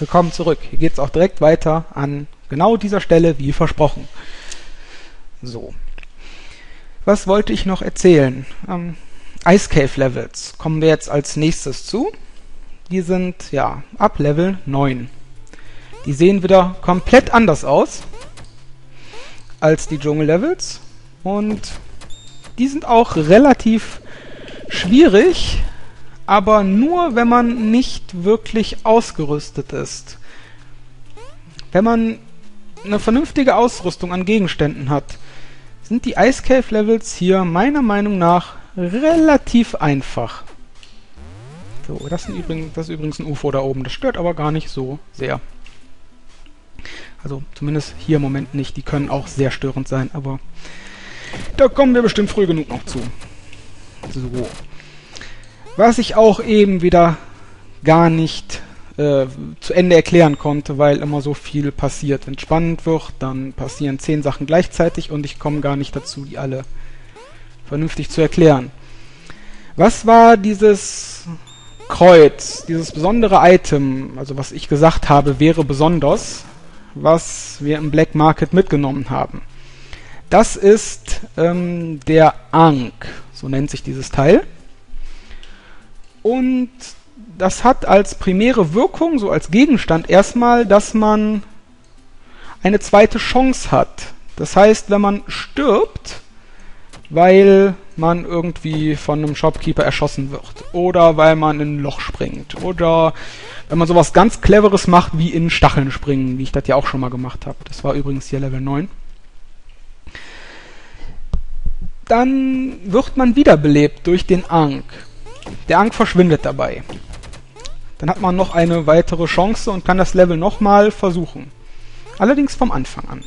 Willkommen zurück. Hier geht es auch direkt weiter an genau dieser Stelle, wie versprochen. So. Was wollte ich noch erzählen? Ähm, Ice Cave Levels kommen wir jetzt als nächstes zu. Die sind, ja, ab Level 9. Die sehen wieder komplett anders aus als die Dschungel Levels. Und die sind auch relativ schwierig, aber nur, wenn man nicht wirklich ausgerüstet ist. Wenn man eine vernünftige Ausrüstung an Gegenständen hat, sind die Ice Cave Levels hier meiner Meinung nach relativ einfach. So, das, übrigens, das ist übrigens ein UFO da oben. Das stört aber gar nicht so sehr. Also zumindest hier im Moment nicht. Die können auch sehr störend sein, aber da kommen wir bestimmt früh genug noch zu. So. Was ich auch eben wieder gar nicht äh, zu Ende erklären konnte, weil immer so viel passiert. Wenn es spannend wird, dann passieren zehn Sachen gleichzeitig und ich komme gar nicht dazu, die alle vernünftig zu erklären. Was war dieses Kreuz, dieses besondere Item, also was ich gesagt habe, wäre besonders, was wir im Black Market mitgenommen haben? Das ist ähm, der Ankh, so nennt sich dieses Teil. Und das hat als primäre Wirkung, so als Gegenstand erstmal, dass man eine zweite Chance hat. Das heißt, wenn man stirbt, weil man irgendwie von einem Shopkeeper erschossen wird oder weil man in ein Loch springt oder wenn man sowas ganz Cleveres macht wie in Stacheln springen, wie ich das ja auch schon mal gemacht habe. Das war übrigens hier Level 9. Dann wird man wiederbelebt durch den Ankh. Der Ankh verschwindet dabei. Dann hat man noch eine weitere Chance und kann das Level nochmal versuchen. Allerdings vom Anfang an.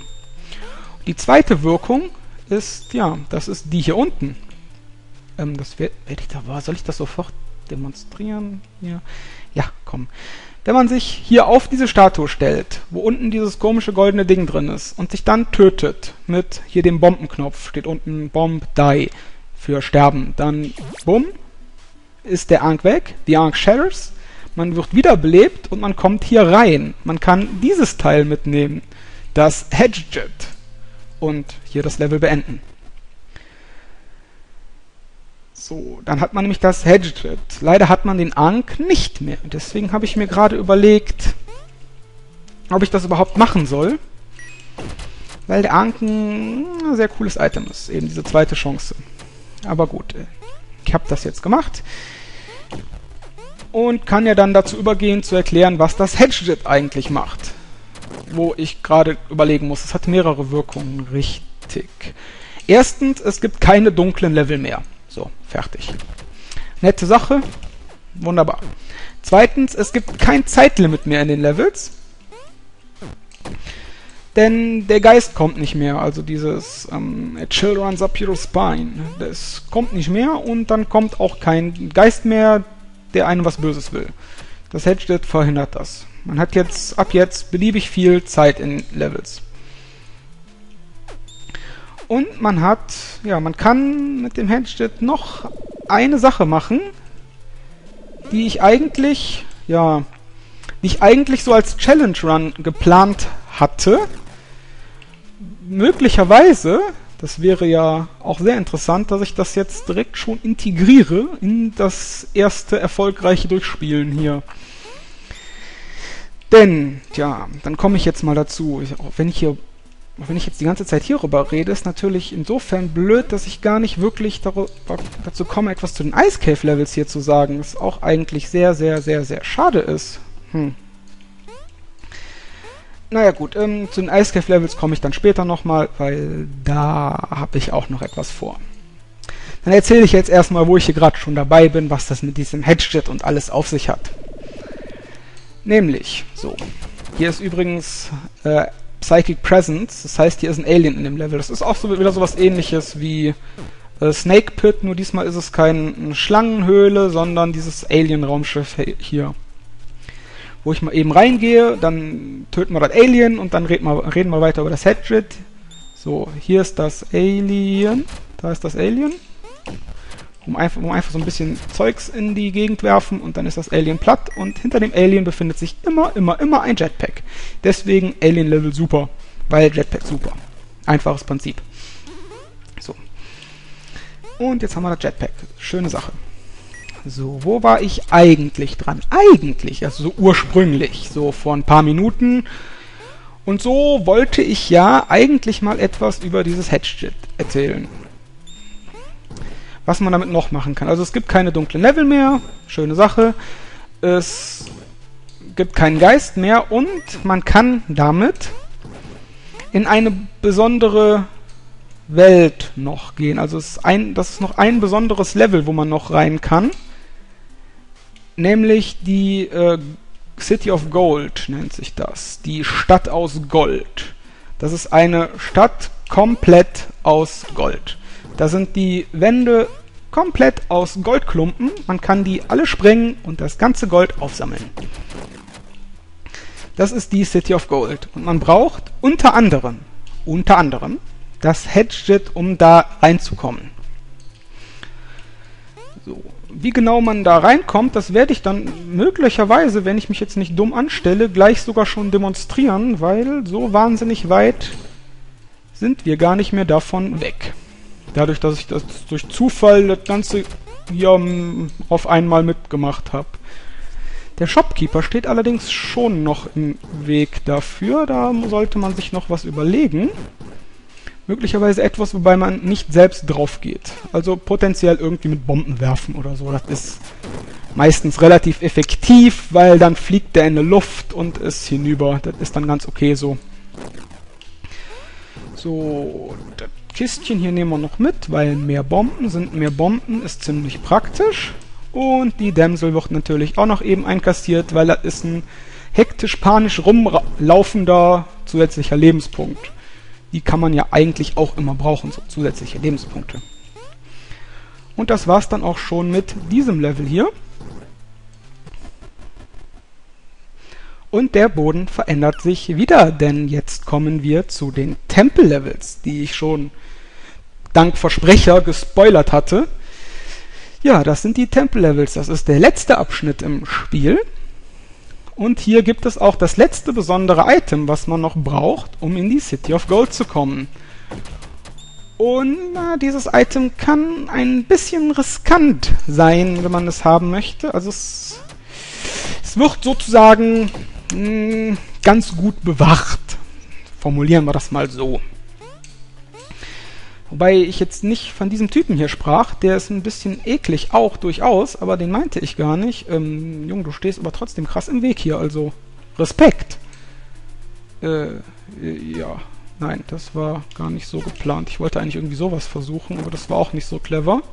Die zweite Wirkung ist, ja, das ist die hier unten. Ähm, das werde ich da, soll ich das sofort demonstrieren? Hier. Ja, komm. Wenn man sich hier auf diese Statue stellt, wo unten dieses komische goldene Ding drin ist, und sich dann tötet mit hier dem Bombenknopf, steht unten Bomb Die für Sterben, dann bumm, ist der Ankh weg, die Ankh shatters, man wird wiederbelebt und man kommt hier rein. Man kann dieses Teil mitnehmen, das Hedgejet, und hier das Level beenden. So, dann hat man nämlich das Hedgejet. Leider hat man den Ankh nicht mehr. Deswegen habe ich mir gerade überlegt, ob ich das überhaupt machen soll. Weil der Ankh ein sehr cooles Item ist. Eben diese zweite Chance. Aber gut, äh, ich habe das jetzt gemacht und kann ja dann dazu übergehen zu erklären, was das Hedgejet eigentlich macht. Wo ich gerade überlegen muss, es hat mehrere Wirkungen. Richtig. Erstens, es gibt keine dunklen Level mehr. So, fertig. Nette Sache. Wunderbar. Zweitens, es gibt kein Zeitlimit mehr in den Levels. Denn der Geist kommt nicht mehr. Also dieses ähm, A chill runs up your spine. Das kommt nicht mehr und dann kommt auch kein Geist mehr der einem was Böses will. Das Hedgelet verhindert das. Man hat jetzt ab jetzt beliebig viel Zeit in Levels. Und man hat, ja, man kann mit dem Hedgelet noch eine Sache machen, die ich eigentlich, ja, die ich eigentlich so als Challenge Run geplant hatte. Möglicherweise das wäre ja auch sehr interessant, dass ich das jetzt direkt schon integriere in das erste erfolgreiche Durchspielen hier. Denn, ja, dann komme ich jetzt mal dazu. Ich, wenn ich hier wenn ich jetzt die ganze Zeit hierüber rede, ist natürlich insofern blöd, dass ich gar nicht wirklich dazu komme, etwas zu den Ice Cave Levels hier zu sagen. Was auch eigentlich sehr, sehr, sehr, sehr schade ist. Hm. Naja gut, ähm, zu den Ice Cave Levels komme ich dann später nochmal, weil da habe ich auch noch etwas vor. Dann erzähle ich jetzt erstmal, wo ich hier gerade schon dabei bin, was das mit diesem Hedgejet und alles auf sich hat. Nämlich, so, hier ist übrigens äh, Psychic Presence, das heißt, hier ist ein Alien in dem Level. Das ist auch so, wieder sowas ähnliches wie äh, Snake Pit, nur diesmal ist es keine Schlangenhöhle, sondern dieses Alien-Raumschiff hier wo ich mal eben reingehe, dann töten wir das Alien und dann reden wir, reden wir weiter über das Hedget. So, hier ist das Alien. Da ist das Alien. Um einfach, um einfach so ein bisschen Zeugs in die Gegend werfen und dann ist das Alien platt und hinter dem Alien befindet sich immer, immer, immer ein Jetpack. Deswegen Alien-Level super, weil Jetpack super. Einfaches Prinzip. So. Und jetzt haben wir das Jetpack. Schöne Sache. So, wo war ich eigentlich dran? Eigentlich, also so ursprünglich, so vor ein paar Minuten. Und so wollte ich ja eigentlich mal etwas über dieses Hedge-Jet erzählen was man damit noch machen kann. Also es gibt keine dunklen Level mehr, schöne Sache. Es gibt keinen Geist mehr und man kann damit in eine besondere Welt noch gehen. Also ist ein, das ist noch ein besonderes Level, wo man noch rein kann. Nämlich die äh, City of Gold nennt sich das. Die Stadt aus Gold. Das ist eine Stadt komplett aus Gold. Da sind die Wände komplett aus Goldklumpen. Man kann die alle sprengen und das ganze Gold aufsammeln. Das ist die City of Gold. Und man braucht unter anderem, unter anderem, das Hedget, um da reinzukommen. So. Wie genau man da reinkommt, das werde ich dann möglicherweise, wenn ich mich jetzt nicht dumm anstelle, gleich sogar schon demonstrieren, weil so wahnsinnig weit sind wir gar nicht mehr davon weg. Dadurch, dass ich das durch Zufall das Ganze hier um, auf einmal mitgemacht habe. Der Shopkeeper steht allerdings schon noch im Weg dafür. Da sollte man sich noch was überlegen. Möglicherweise etwas, wobei man nicht selbst drauf geht. Also potenziell irgendwie mit Bomben werfen oder so. Das ist meistens relativ effektiv, weil dann fliegt der in die Luft und ist hinüber. Das ist dann ganz okay so. So, das Kistchen hier nehmen wir noch mit, weil mehr Bomben sind mehr Bomben, ist ziemlich praktisch. Und die Dämsel wird natürlich auch noch eben einkassiert, weil das ist ein hektisch, panisch rumlaufender zusätzlicher Lebenspunkt. Die kann man ja eigentlich auch immer brauchen, so zusätzliche Lebenspunkte. Und das war's dann auch schon mit diesem Level hier. Und der Boden verändert sich wieder, denn jetzt kommen wir zu den Tempellevels, die ich schon dank Versprecher gespoilert hatte. Ja, das sind die Tempellevels. Das ist der letzte Abschnitt im Spiel. Und hier gibt es auch das letzte besondere Item, was man noch braucht, um in die City of Gold zu kommen. Und na, dieses Item kann ein bisschen riskant sein, wenn man es haben möchte. Also es, es wird sozusagen mh, ganz gut bewacht. Formulieren wir das mal so. Wobei ich jetzt nicht von diesem Typen hier sprach, der ist ein bisschen eklig auch durchaus, aber den meinte ich gar nicht. Ähm, Junge, du stehst aber trotzdem krass im Weg hier, also Respekt. Äh, ja, nein, das war gar nicht so geplant. Ich wollte eigentlich irgendwie sowas versuchen, aber das war auch nicht so clever.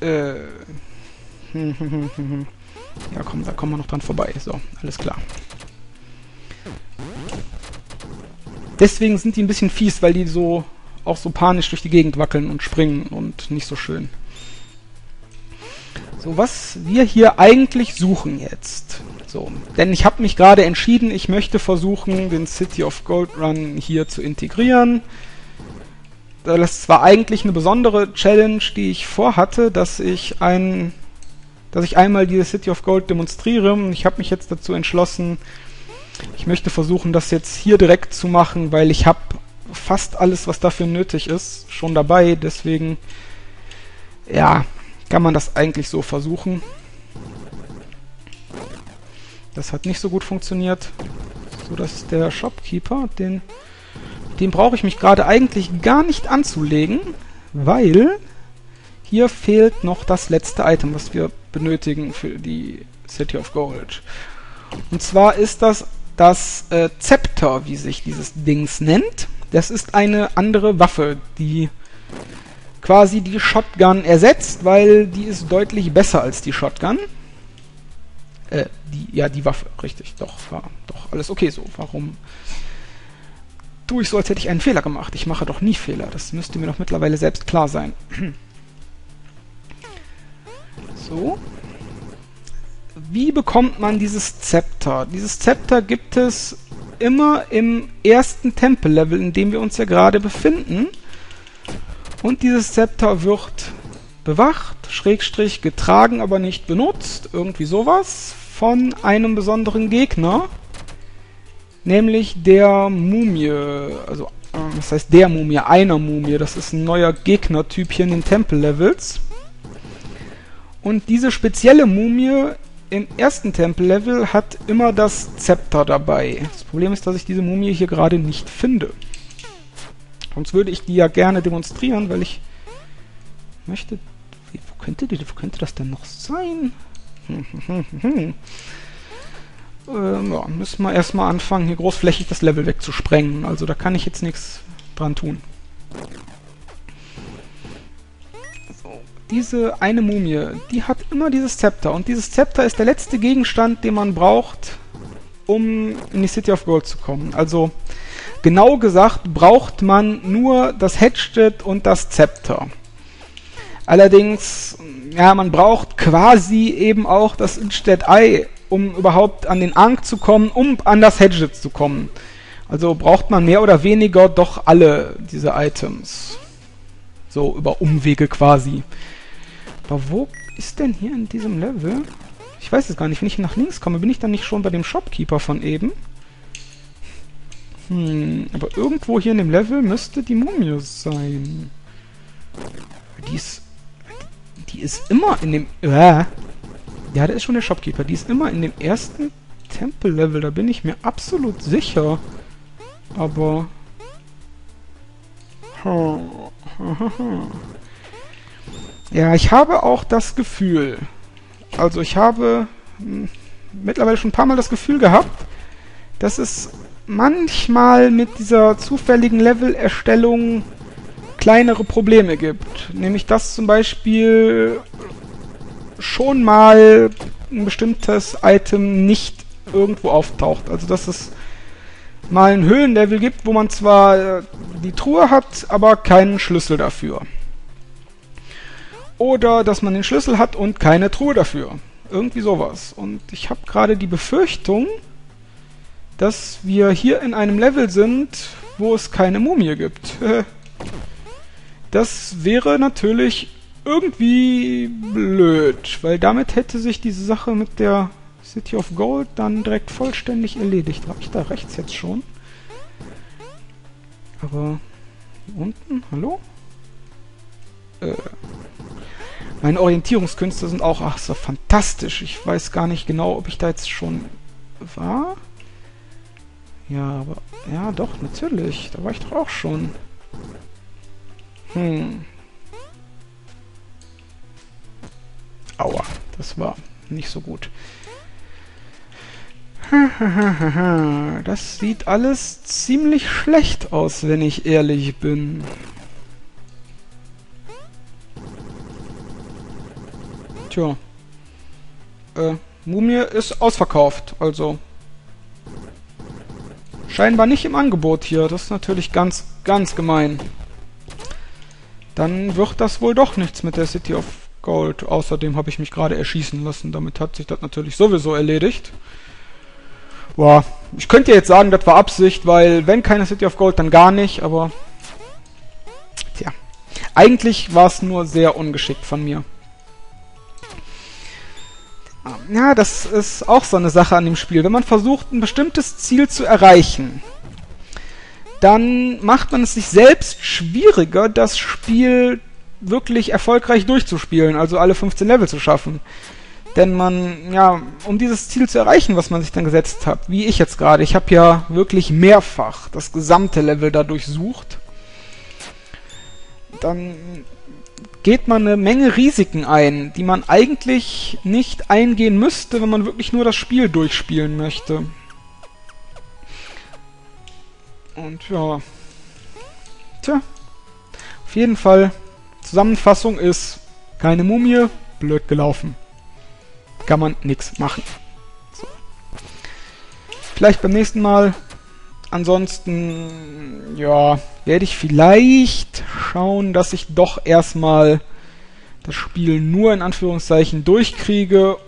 Äh, Ja, komm, da kommen wir noch dran vorbei. So, alles klar. Deswegen sind die ein bisschen fies, weil die so auch so panisch durch die Gegend wackeln und springen und nicht so schön. So, was wir hier eigentlich suchen jetzt. So, denn ich habe mich gerade entschieden, ich möchte versuchen, den City of Gold Run hier zu integrieren. Das war eigentlich eine besondere Challenge, die ich vorhatte, dass ich ein dass ich einmal diese City of Gold demonstriere. Ich habe mich jetzt dazu entschlossen, ich möchte versuchen, das jetzt hier direkt zu machen, weil ich habe fast alles, was dafür nötig ist, schon dabei. Deswegen, ja, kann man das eigentlich so versuchen. Das hat nicht so gut funktioniert. So, das ist der Shopkeeper. Den, den brauche ich mich gerade eigentlich gar nicht anzulegen, weil hier fehlt noch das letzte Item, was wir benötigen für die City of Gold. Und zwar ist das das äh, Zepter, wie sich dieses Dings nennt. Das ist eine andere Waffe, die quasi die Shotgun ersetzt, weil die ist deutlich besser als die Shotgun. Äh, die, ja, die Waffe, richtig, doch, war doch alles okay so. Warum tue ich so, als hätte ich einen Fehler gemacht? Ich mache doch nie Fehler, das müsste mir doch mittlerweile selbst klar sein. So. Wie bekommt man dieses Zepter? Dieses Zepter gibt es immer im ersten Tempellevel, in dem wir uns ja gerade befinden. Und dieses Zepter wird bewacht, Schrägstrich getragen, aber nicht benutzt, irgendwie sowas, von einem besonderen Gegner, nämlich der Mumie, also äh, was heißt der Mumie, einer Mumie, das ist ein neuer Gegnertyp hier in den Tempellevels. Und diese spezielle Mumie im ersten Tempellevel hat immer das Zepter dabei. Das Problem ist, dass ich diese Mumie hier gerade nicht finde. Sonst würde ich die ja gerne demonstrieren, weil ich möchte... Wo könnte, die, wo könnte das denn noch sein? ähm, ja, müssen wir erstmal anfangen, hier großflächig das Level wegzusprengen. Also da kann ich jetzt nichts dran tun. Diese eine Mumie, die hat immer dieses Zepter. Und dieses Zepter ist der letzte Gegenstand, den man braucht, um in die City of Gold zu kommen. Also, genau gesagt, braucht man nur das Hedged und das Zepter. Allerdings, ja, man braucht quasi eben auch das Instead Eye, um überhaupt an den Ankh zu kommen, um an das Hedged zu kommen. Also braucht man mehr oder weniger doch alle diese Items. So über Umwege quasi. Aber wo ist denn hier in diesem Level? Ich weiß es gar nicht. Wenn ich nach links komme, bin ich dann nicht schon bei dem Shopkeeper von eben? Hm, aber irgendwo hier in dem Level müsste die Mumie sein. Die ist... Die ist immer in dem... Äh, ja, da ist schon der Shopkeeper. Die ist immer in dem ersten Tempellevel. Da bin ich mir absolut sicher. Aber... Ja, ich habe auch das Gefühl, also ich habe hm, mittlerweile schon ein paar Mal das Gefühl gehabt, dass es manchmal mit dieser zufälligen Levelerstellung kleinere Probleme gibt. Nämlich, dass zum Beispiel schon mal ein bestimmtes Item nicht irgendwo auftaucht. Also, dass es mal ein Höhlenlevel gibt, wo man zwar die Truhe hat, aber keinen Schlüssel dafür. Oder dass man den Schlüssel hat und keine Truhe dafür. Irgendwie sowas. Und ich habe gerade die Befürchtung, dass wir hier in einem Level sind, wo es keine Mumie gibt. Das wäre natürlich irgendwie blöd, weil damit hätte sich diese Sache mit der City of Gold dann direkt vollständig erledigt. Habe ich da rechts jetzt schon? Aber unten, hallo? Äh, meine Orientierungskünste sind auch, ach so, fantastisch. Ich weiß gar nicht genau, ob ich da jetzt schon war. Ja, aber, ja doch, natürlich. Da war ich doch auch schon. Hm. Aua, das war nicht so gut. Das sieht alles ziemlich schlecht aus, wenn ich ehrlich bin. Tja. Äh, Mumie ist ausverkauft, also. Scheinbar nicht im Angebot hier. Das ist natürlich ganz, ganz gemein. Dann wird das wohl doch nichts mit der City of Gold. Außerdem habe ich mich gerade erschießen lassen. Damit hat sich das natürlich sowieso erledigt. Boah, ich könnte jetzt sagen, das war Absicht, weil wenn keine City of Gold, dann gar nicht, aber... Tja. Eigentlich war es nur sehr ungeschickt von mir. Ja, das ist auch so eine Sache an dem Spiel. Wenn man versucht, ein bestimmtes Ziel zu erreichen, dann macht man es sich selbst schwieriger, das Spiel wirklich erfolgreich durchzuspielen, also alle 15 Level zu schaffen. Denn man, ja, um dieses Ziel zu erreichen, was man sich dann gesetzt hat, wie ich jetzt gerade, ich habe ja wirklich mehrfach das gesamte Level da durchsucht, dann geht man eine Menge Risiken ein, die man eigentlich nicht eingehen müsste, wenn man wirklich nur das Spiel durchspielen möchte. Und ja. Tja. Auf jeden Fall, Zusammenfassung ist, keine Mumie, blöd gelaufen. Kann man nichts machen. So. Vielleicht beim nächsten Mal Ansonsten, ja, werde ich vielleicht schauen, dass ich doch erstmal das Spiel nur in Anführungszeichen durchkriege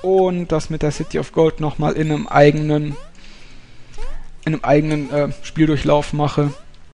und das mit der City of Gold nochmal in einem eigenen in einem eigenen äh, Spieldurchlauf mache.